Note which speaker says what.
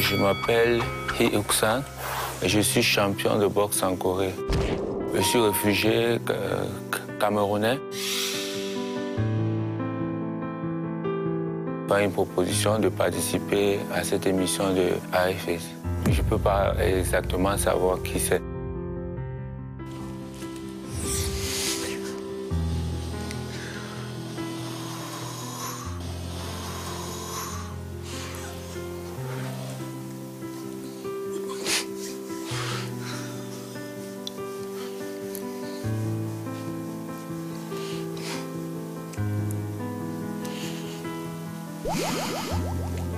Speaker 1: Je m'appelle Hee Uksan et je suis champion de boxe en Corée. Je suis réfugié euh, camerounais. Pas une proposition de participer à cette émission de AFS. Je ne peux pas exactement savoir qui c'est.
Speaker 2: ハハハハ!